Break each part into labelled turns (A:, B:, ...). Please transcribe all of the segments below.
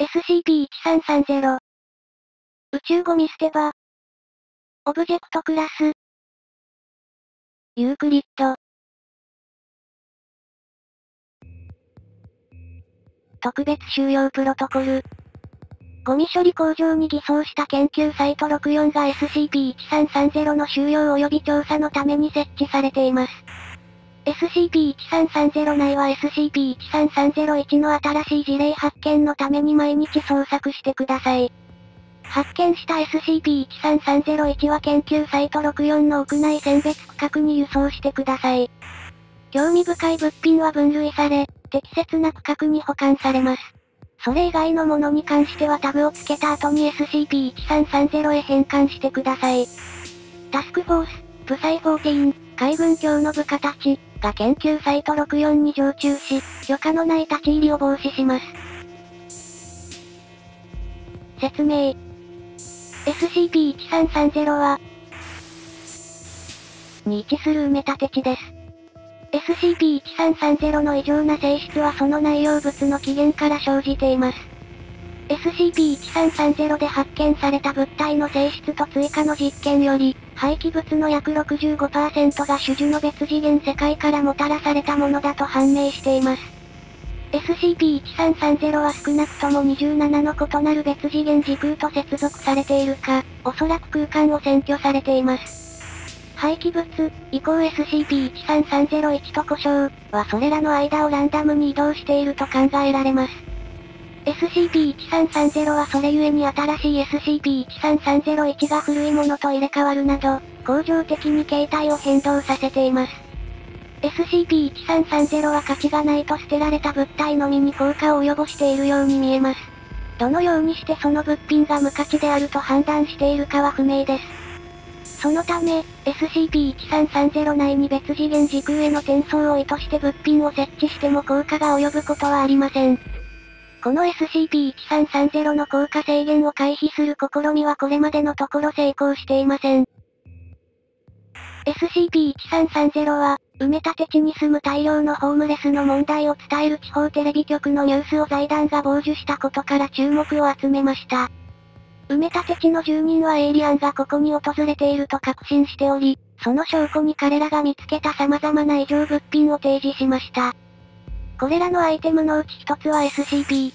A: SCP-1330。宇宙ゴミ捨て場。オブジェクトクラス。ユークリッド。特別収容プロトコル。ゴミ処理工場に偽装した研究サイト64が SCP-1330 の収容及び調査のために設置されています。SCP-1330 内は SCP-13301 の新しい事例発見のために毎日捜索してください。発見した SCP-13301 は研究サイト64の屋内選別区画に輸送してください。興味深い物品は分類され、適切な区画に保管されます。それ以外のものに関してはタグを付けた後に SCP-1330 へ変換してください。タスクフォース、プサイ14、海軍卿の部下たち、が研究サイト64に常駐し、許可のない立ち入りを防止します。説明。SCP-1330 は、に位置する埋め立て地です。SCP-1330 の異常な性質はその内容物の起源から生じています。SCP-1330 で発見された物体の性質と追加の実験より、廃棄物の約65%が種々の別次元世界からもたらされたものだと判明しています。SCP-1330 は少なくとも27の異なる別次元時空と接続されているか、おそらく空間を占拠されています。廃棄物、以降 SCP-13301 と故障、はそれらの間をランダムに移動していると考えられます。SCP-1330 はそれゆえに新しい SCP-13301 が古いものと入れ替わるなど、恒常的に形態を変動させています。SCP-1330 は価値がないと捨てられた物体のみに効果を及ぼしているように見えます。どのようにしてその物品が無価値であると判断しているかは不明です。そのため、SCP-1330 内に別次元時空への転送を意図して物品を設置しても効果が及ぶことはありません。この SCP-1330 の効果制限を回避する試みはこれまでのところ成功していません。SCP-1330 は、埋め立て地に住む大量のホームレスの問題を伝える地方テレビ局のニュースを財団が傍受したことから注目を集めました。埋め立て地の住人はエイリアンがここに訪れていると確信しており、その証拠に彼らが見つけた様々な異常物品を提示しました。これらのアイテムのうち一つは SCP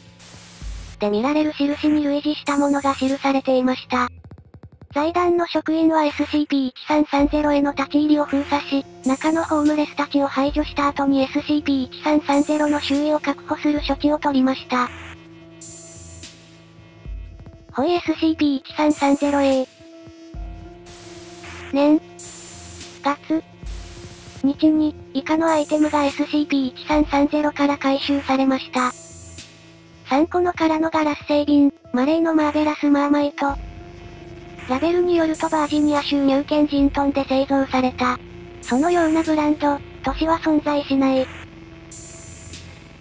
A: で見られる印に類似したものが記されていました。財団の職員は SCP-1330 への立ち入りを封鎖し、中のホームレスたちを排除した後に SCP-1330 の周囲を確保する処置を取りました。ホイ SCP-1330A。年、月、日に、以下のアイテムが SCP-1330 から回収されました。3個の空のガラス製瓶、マレーのマーベラスマーマイト。ラベルによるとバージニア州ニューケンジントンで製造された。そのようなブランド、都市は存在しない。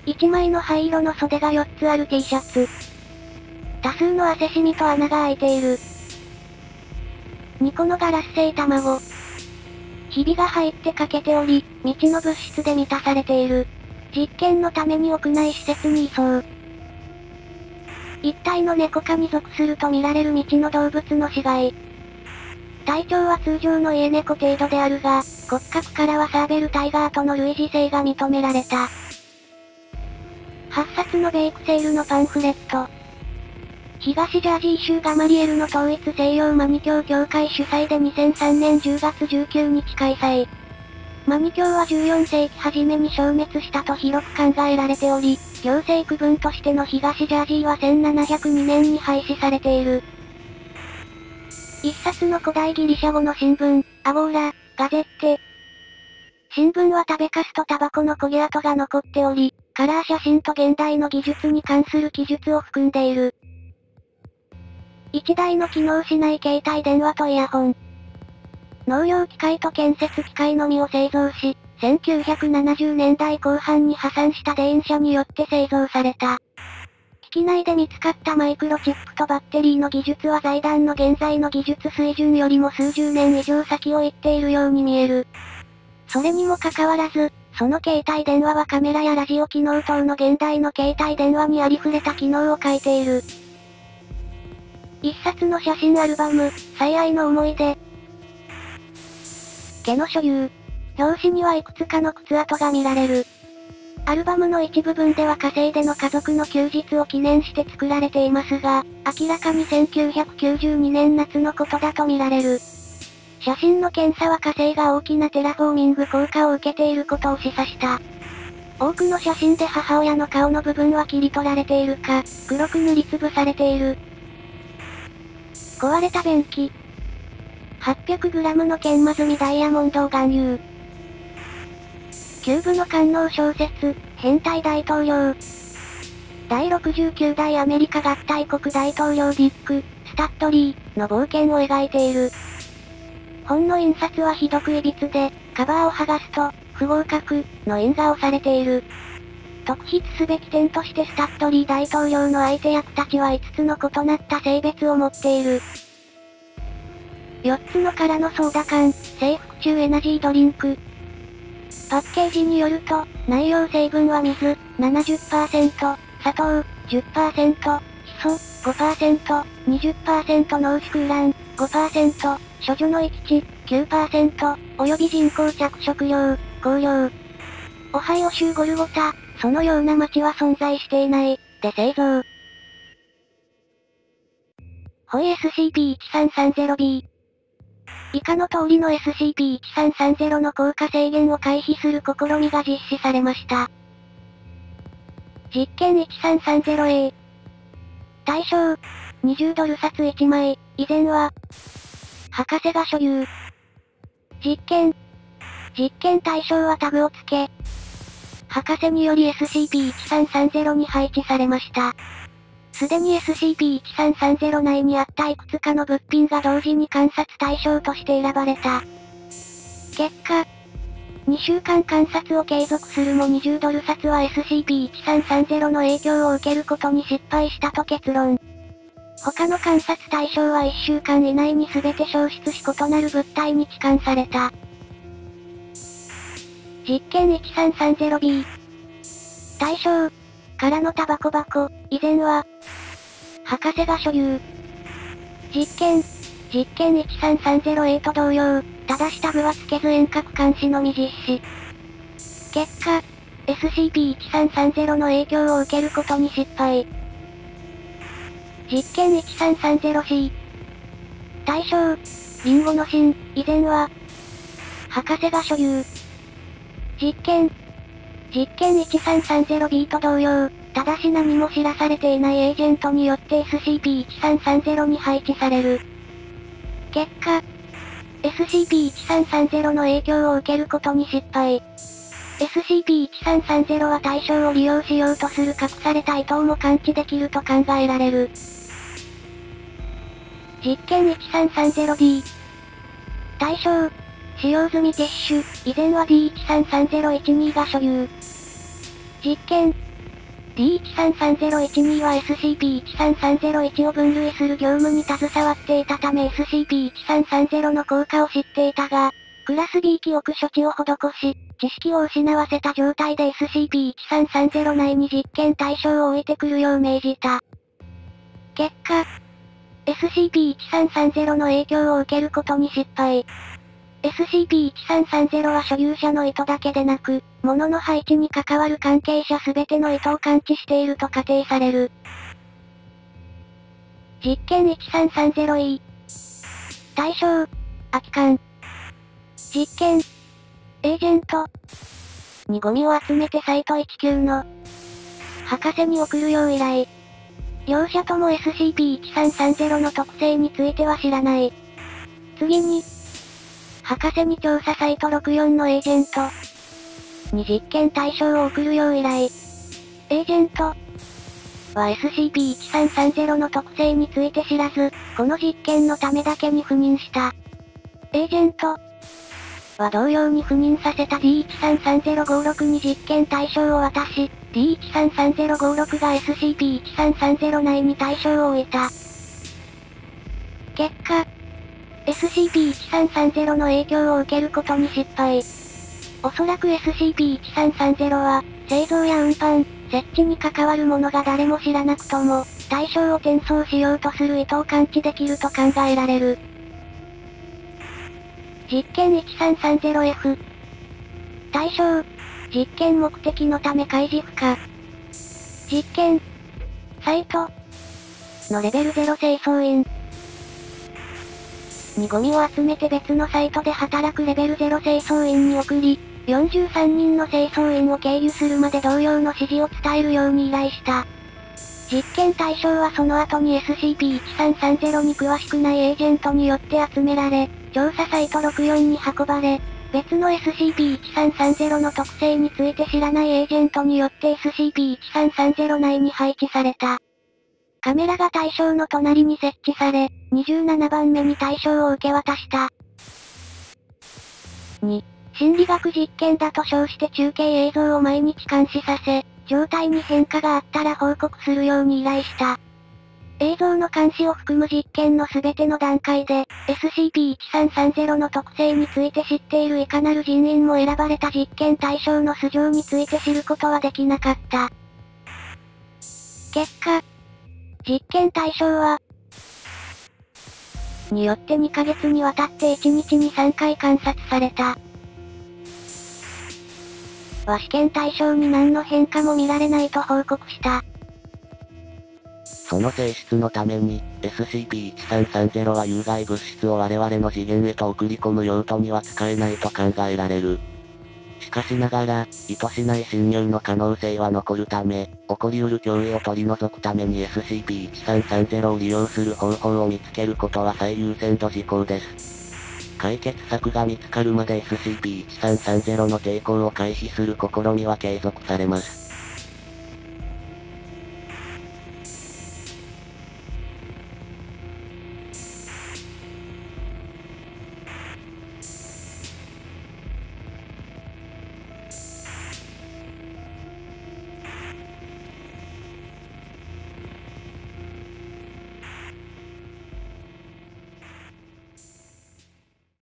A: 1枚の灰色の袖が4つある T シャツ。多数の汗しみと穴が開いている。2個のガラス製卵。ひびが入って欠けており、未知の物質で満たされている。実験のために屋内施設に移送。一体の猫科に属すると見られる未知の動物の死骸。体長は通常の家猫程度であるが、骨格からはサーベルタイガーとの類似性が認められた。8冊のベイクセールのパンフレット。東ジャージー州ガマリエルの統一西洋マニ教協会主催で2003年10月19日開催。マニ教は14世紀初めに消滅したと広く考えられており、行政区分としての東ジャージーは1702年に廃止されている。一冊の古代ギリシャ語の新聞、アゴーラ、ガゼッテ。新聞は食べかすとタバコの焦げ跡が残っており、カラー写真と現代の技術に関する記述を含んでいる。1台の機能しない携帯電話とイヤホン。農業機械と建設機械のみを製造し、1970年代後半に破産した電車によって製造された。機器内で見つかったマイクロチップとバッテリーの技術は財団の現在の技術水準よりも数十年以上先を行っているように見える。それにもかかわらず、その携帯電話はカメラやラジオ機能等の現代の携帯電話にありふれた機能を書いている。一冊の写真アルバム、最愛の思い出。毛の所有。表紙にはいくつかの靴跡が見られる。アルバムの一部分では火星での家族の休日を記念して作られていますが、明らかに1992年夏のことだと見られる。写真の検査は火星が大きなテラフォーミング効果を受けていることを示唆した。多くの写真で母親の顔の部分は切り取られているか、黒く塗りつぶされている。壊れた便器。800g の研磨済みダイヤモンドを含有。キューブの官能小説、変態大統領。第69代アメリカ合衆国大統領ディック、スタッドリーの冒険を描いている。本の印刷はひどく歪で、カバーを剥がすと、不合格の印が押されている。特筆すべき点としてスタッドリー大統領の相手役たちは5つの異なった性別を持っている。4つの空のソーダ缶、制服中エナジードリンク。パッケージによると、内容成分は水、70%、砂糖、10%、ヒ素、5%、20%濃縮ウラン、5%、処女の液地、9%、及び人工着色料、香料。オハイオ州ゴルゴタ、そのような町は存在していない、で製造。ホイ SCP-1330B。以下の通りの SCP-1330 の効果制限を回避する試みが実施されました。実験 1330A。対象、20ドル札1枚、以前は、博士が所有。実験。実験対象はタグを付け、博士により SCP-1330 に配置されました。すでに SCP-1330 内にあったいくつかの物品が同時に観察対象として選ばれた。結果、2週間観察を継続するも20ドル札は SCP-1330 の影響を受けることに失敗したと結論。他の観察対象は1週間以内に全て消失し異なる物体に置換された。実験 1330B。対象。空のタバコ箱、以前は、博士が所有。実験。実験 1330A と同様、ただしタグは付けず遠隔監視のみ実施。結果、SCP-1330 の影響を受けることに失敗。実験 1330C。対象。リンゴの芯、以前は、博士が所有。実験。実験 1330B と同様、ただし何も知らされていないエージェントによって SCP-1330 に配置される。結果、SCP-1330 の影響を受けることに失敗。SCP-1330 は対象を利用しようとする隠された意図も感知できると考えられる。実験 1330D。対象、使用済みティッシュ、以前は D133012 が所有。実験。D133012 は SCP-1330-1 を分類する業務に携わっていたため SCP-1330 の効果を知っていたが、クラス B 記憶処置を施し、知識を失わせた状態で SCP-1330 内に実験対象を置いてくるよう命じた。結果、SCP-1330 の影響を受けることに失敗。SCP-1330 は所有者の意図だけでなく、物の配置に関わる関係者すべての意図を感知していると仮定される。実験 1330E 対象空き缶実験エージェントにゴミを集めてサイト19の博士に送るよう依頼。両者とも SCP-1330 の特性については知らない。次に、博士に調査サイト64のエージェントに実験対象を送るよう依頼。エージェントは SCP-1330 の特性について知らず、この実験のためだけに赴任した。エージェントは同様に赴任させた D133056 に実験対象を渡し、D133056 が SCP-1330 内に対象を置いた。結果、SCP-1330 の影響を受けることに失敗。おそらく SCP-1330 は、製造や運搬、設置に関わる者が誰も知らなくとも、対象を転送しようとする意図を感知できると考えられる。実験 1330F 対象、実験目的のため開示不可。実験、サイト、のレベル0清掃員。にゴミを集めて別のサイトで働くレベル0清掃員に送り、43人の清掃員を経由するまで同様の指示を伝えるように依頼した。実験対象はその後に SCP-1330 に詳しくないエージェントによって集められ、調査サイト64に運ばれ、別の SCP-1330 の特性について知らないエージェントによって SCP-1330 内に配置された。カメラが対象の隣に設置され、27番目に対象を受け渡した。2、心理学実験だと称して中継映像を毎日監視させ、状態に変化があったら報告するように依頼した。映像の監視を含む実験の全ての段階で、SCP-1330 の特性について知っているいかなる人員も選ばれた実験対象の素性について知ることはできなかった。結果、実験対象は、によって2ヶ月にわたって1日に3回観察された。は試験対象に何の変化も見られないと報告した。
B: その性質のために、SCP-1330 は有害物質を我々の次元へと送り込む用途には使えないと考えられる。しかしながら、意図しない侵入の可能性は残るため、起こりうる脅威を取り除くために SCP-1330 を利用する方法を見つけることは最優先度事項です。解決策が見つかるまで SCP-1330 の抵抗を回避する試みは継続されます。